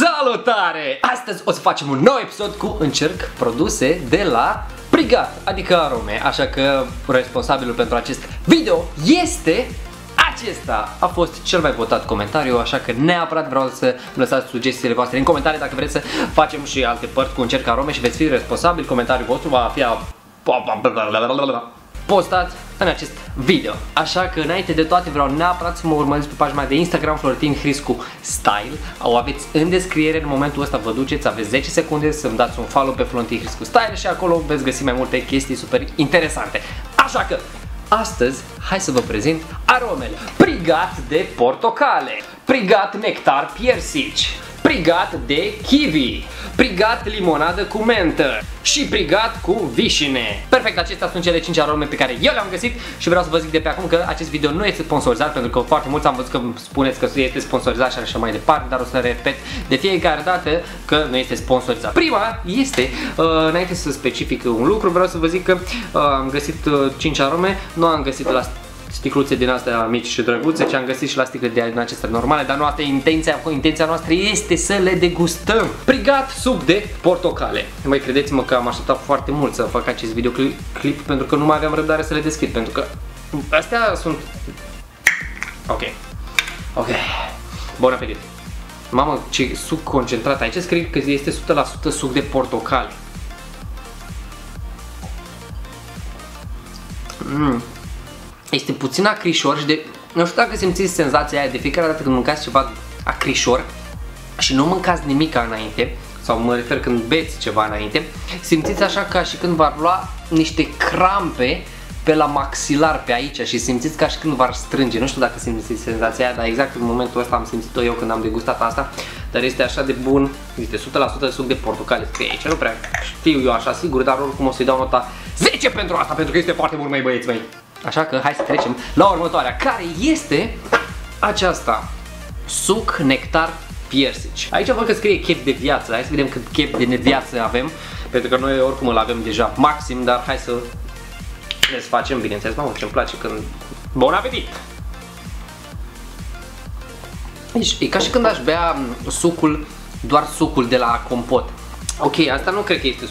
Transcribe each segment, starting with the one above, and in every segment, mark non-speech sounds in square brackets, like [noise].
Salutare! Astăzi o să facem un nou episod cu încerc produse de la Prigat, adică arome, așa că responsabilul pentru acest video este acesta a fost cel mai votat comentariu, așa că neapărat vreau să lăsați sugestiile voastre în comentarii dacă vreți să facem și alte părți cu încerc arome și veți fi responsabil. Comentariul vostru va fi a postat în acest video. Așa că înainte de toate vreau neapărat să mă urmăriți pe pagina de Instagram Florentin Hriscu Style. O aveți în descriere în momentul ăsta, vă duceți, aveți 10 secunde să-mi dați un follow pe Florentin Hriscu Style și acolo veți găsi mai multe chestii super interesante. Așa că Astăzi, hai să vă prezint aromele. Prigat de portocale, prigat nectar piersici, prigat de kiwi, prigat limonadă cu mentă și prigat cu vișine. Perfect, acestea sunt cele 5 arome pe care eu le-am găsit și vreau să vă zic de pe acum că acest video nu este sponsorizat pentru că foarte mulți am văzut că spuneți că este sponsorizat și așa mai departe, dar o să repet de fiecare dată că nu este sponsorizat. Prima este, uh, înainte să specific un lucru, vreau să vă zic că uh, am găsit uh, 5 arome, nu am găsit la sticluțe din astea mici și drăguțe ce am găsit și la sticle din acestea normale, dar nu asta e intenția, intenția noastră este să le degustăm. Prigat suc de portocale. Mai credeți-mă că am așteptat foarte mult să fac acest videoclip pentru că nu mai aveam răbdare să le deschid, pentru că astea sunt... Ok. Ok. Bun apetit. Mamă, ce suc concentrat. Aici scrie că este 100% suc de portocale. Mmm este puțin acrișor și de... Nu știu dacă simțiți senzația aia de fiecare dată când mâncați ceva acrișor și nu mâncați nimic înainte, sau mă refer când beți ceva înainte, simțiți așa ca și când v-ar lua niște crampe pe la maxilar pe aici și simțiți ca și când v-ar strânge. Nu știu dacă simțiți senzația aia, dar exact în momentul ăsta am simțit-o eu când am degustat asta. Dar este așa de bun, este 100% suc de portocale scrie aici. Nu prea știu eu așa sigur, dar oricum o să-i dau nota 10 pentru asta, pentru că este foarte bun, mai băieți mei. Așa că hai să trecem la următoarea, care este aceasta. Suc, nectar, piersici. Aici văd că scrie chef de viață. Hai să vedem cât chef de neviață avem. Pentru că noi oricum îl avem deja maxim, dar hai să le facem, bineînțeles. Mamă, ce-mi place când... Bun apetit! Deci, e ca și când aș bea sucul, doar sucul de la compot. Ok, asta nu cred că este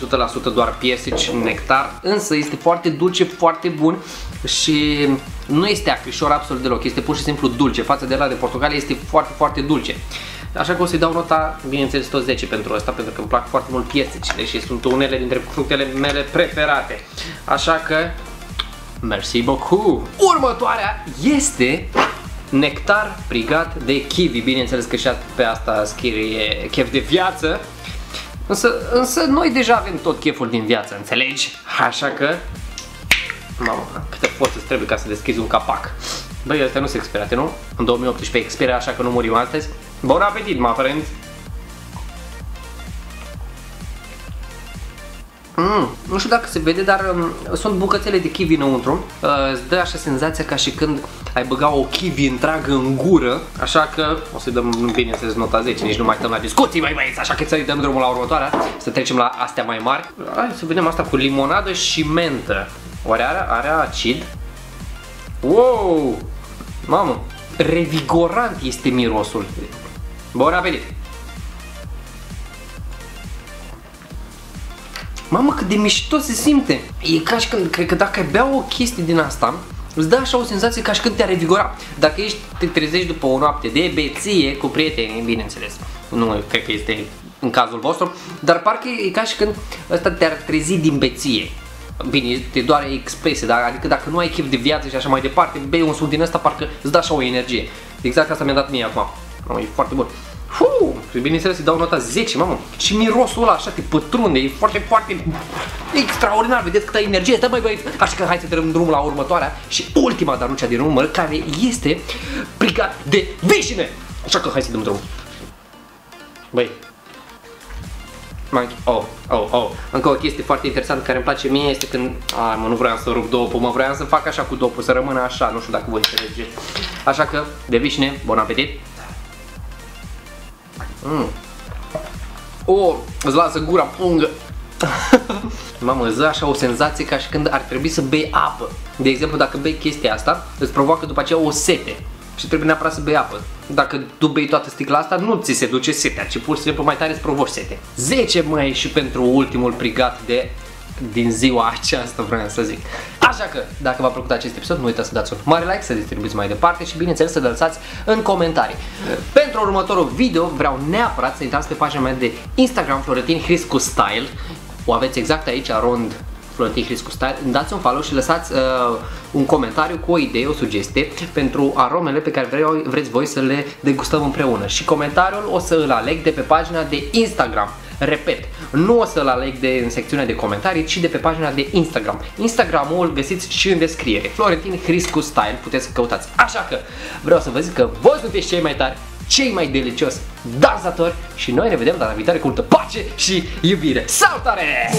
100% doar piersici nectar, însă este foarte dulce, foarte bun și nu este acrișor absolut deloc, este pur și simplu dulce. Față de la de portocale este foarte, foarte dulce. Așa că o să-i dau nota, bineînțeles, tot 10 pentru asta, pentru că îmi plac foarte mult piesicile și sunt unele dintre fructele mele preferate. Așa că, merci beaucoup! Următoarea este nectar prigat de kiwi. Bineînțeles că și pe asta scrie chef de viață. Însă, însă noi deja avem tot cheful din viață, înțelegi? Așa că... Mamă, câte forțe trebuie ca să deschizi un capac. Băi, astea nu se expirate, nu? În 2018 expiră, așa că nu murim astăzi. Bun apetit, my friends! Mm, nu știu dacă se vede, dar um, sunt bucățele de kiwi înăuntru. Uh, îți dă așa senzația ca și când ai băga o kiwi întreagă în gură. Așa că o să-i dăm, bineînțeles, nota 10. Nici nu mai stăm la discuții, mai băieți, așa că să-i dăm drumul la următoarea. Să trecem la astea mai mari. Hai să vedem asta cu limonadă și mentă. Oare are, are acid? Wow! Mamă, revigorant este mirosul. Bun apetit! Mamă, cât de mișto se simte. E ca și când, cred că dacă ai bea o chestie din asta, îți dă așa o senzație ca și când te-ar revigora. Dacă ești, te trezești după o noapte de beție cu prietenii, bineînțeles, nu cred că este în cazul vostru, dar parcă e ca și când ăsta te-ar trezi din beție. Bine, te doare expresie, dar adică dacă nu ai chef de viață și așa mai departe, bei un suc din ăsta, parcă îți dă așa o energie. Exact asta mi-a dat mie acum. E foarte bun. Fuu, bineînțeles îi dau nota 10, mamă. Și mirosul ăla așa te pătrunde, e foarte, foarte extraordinar. Vedeți câtă energie, stă mai băieți. Așa că hai să dăm drumul la următoarea și ultima, dar nu cea din urmă, care este prigat de vișine. Așa că hai să dăm drumul. Băi, Monkey. Oh, oh, oh. Încă o chestie foarte interesantă care îmi place mie este când... Ai, mă, nu vreau să rup dopul, mă vreau să fac așa cu dopul, să rămână așa, nu știu dacă voi înțelegeți. Așa că, de vișine, bon apetit! Mm. Oh, îți lasă gura pungă. [laughs] Mamă, îți dă așa o senzație ca și când ar trebui să bei apă. De exemplu, dacă bei chestia asta, îți provoacă după aceea o sete. și trebuie neapărat să bei apă. Dacă tu bei toată sticla asta, nu ți se duce setea, ci pur și simplu mai tare îți provoci sete. 10 mai și pentru ultimul prigat de din ziua aceasta vreau să zic. Așa că, dacă v-a plăcut acest episod, nu uitați să dați un mare like, să distribuiți mai departe și bineînțeles să lăsați în comentarii. Pentru următorul video vreau neapărat să intrați pe pagina mea de Instagram Florentin Hriscu Style. O aveți exact aici, rond Florentin Hriscu Style. Dați un follow și lăsați uh, un comentariu cu o idee, o sugestie pentru aromele pe care vreau, vreți voi să le degustăm împreună. Și comentariul o să îl aleg de pe pagina de Instagram. Repet, nu o să-l aleg de în secțiunea de comentarii, ci de pe pagina de Instagram. Instagramul îl găsiți și în descriere. Florentin Hriscu Style, puteți să căutați. Așa că vreau să vă zic că voi sunteți cei mai tari, cei mai delicios dansatori și noi ne vedem data viitoare cu multă pace și iubire. Salutare!